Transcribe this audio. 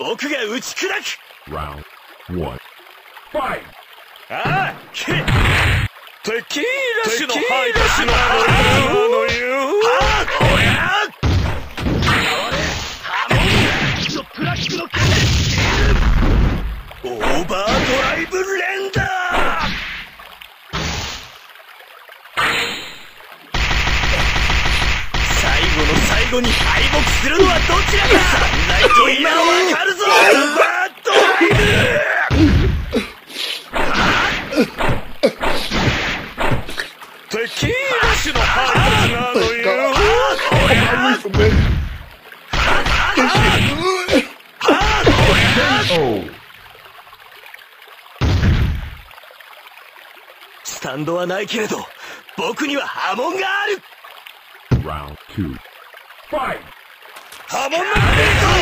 僕が打ち砕く。Round one. Fight! ああけテキーラ種のハイラ種のハイのラスのオーバードライブレンダー最後の最後に敗北するのはどちらかサンライト今わかるぞバッドライブテキーなのよ Lethal, man. Oh. スタンドはないけれど僕には波紋がある Round two. Fight! 波紋のベルト